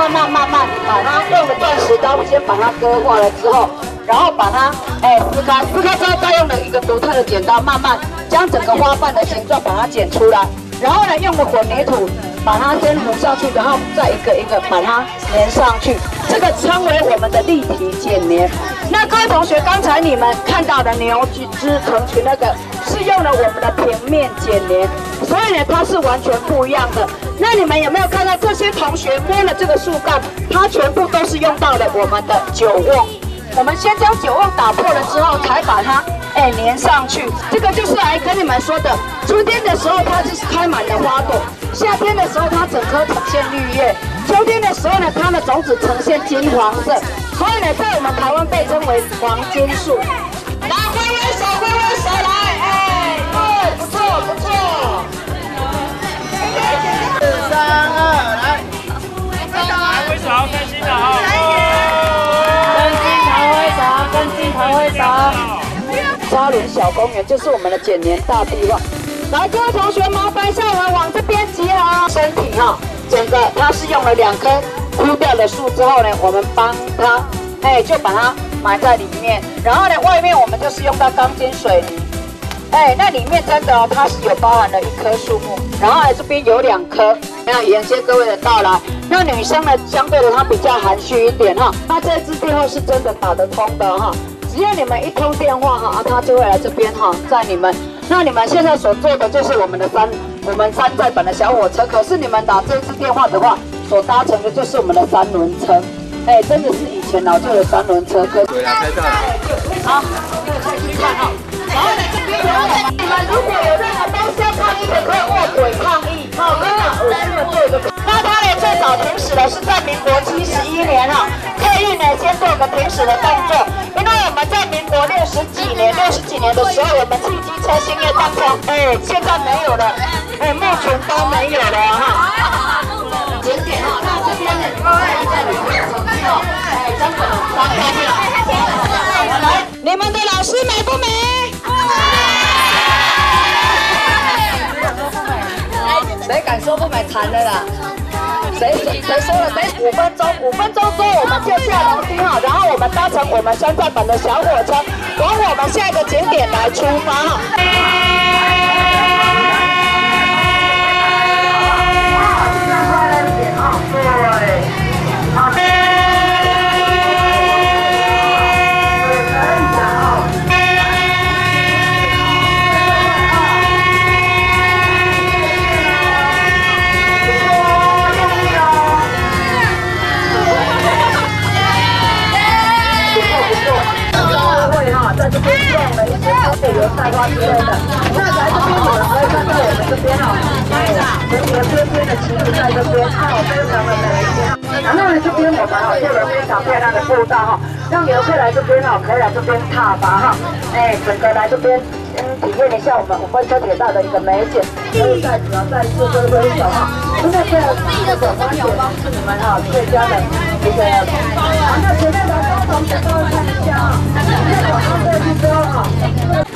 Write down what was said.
慢慢慢慢把它用的钻石刀先把它割化了之后，然后把它哎撕开，撕开之后再用了一个独特的剪刀，慢慢将整个花瓣的形状把它剪出来，然后呢用个混凝土把它先糊上去，然后再一个一个把它粘上去，这个称为我们的立体剪粘。那各位同学，刚才你们看到的牛枝成群那个是用了我们的平面剪粘，所以呢它是完全不一样的。那你们有没有看到这些同学摸了这个树干，它全部都是用到了我们的酒瓮。我们先将酒瓮打破了之后，才把它哎粘上去。这个就是来跟你们说的，春天的时候它就是开满了花朵，夏天的时候它整棵呈现绿叶，秋天的时候呢它的种子呈现金黄色，所以呢在我们台湾被称为黄金树。来挥挥手，挥挥手来，小公园就是我们的剪年大地方。来，各位同学，麻烦下来往这边集合。身体哈，整个它是用了两棵枯掉的树之后呢，我们帮它，哎，就把它埋在里面。然后呢，外面我们就是用到钢筋水泥。哎，那里面真的哦，它是有包含了一棵树木，然后呢这边有两棵。那迎接各位的到来。那女生呢，相对的她比较含蓄一点哈。那这支电话是真的打得通的哈，只要你们一通电话哈，啊，他就会来这边哈，在你们。那你们现在所坐的就是我们的山，我们山寨版的小火车。可是你们打这次电话的话，所搭乘的就是我们的三轮车。哎，真的是以前老旧的三轮车。可对啊，拍照。好，那个可以去看哈。然后呢，这边有你们如果有任何东西要抗议的，可以卧轨抗议。好，跟老师们做一个。那它呢，最早停驶的是在民国七十一年啊，客运呢先做个停驶的动作，在民国六十几年、六十几年的时候，我们汽机车兴业当中，哎，现在没有了，哎，目前都没有了哈。景点哈，那这边呢，各位在里面手机哦，哎，真的张开了。来，你们的老师美不美？谁敢说不美？惨的啦！谁谁说了？谁五分钟，五分钟之后我搭乘我们山寨版的小火车，往我们下一个景点来出发。菜花之类的。那来这边你们可以看到我们这边哈，整个边边的旗子在这边，看哦，非常的美。然后呢，这边我们哦做了非常漂亮的步道哈，让游客来这边哈，可以来这边踏伐哈，哎，整个来这边嗯体验一下我们五分车铁道的一个美景。所以在此要再次挥挥手哈，真的是这个观景是你们哈最佳的一个。好，那前面的高同学各位看一下啊，这个安对之后哈。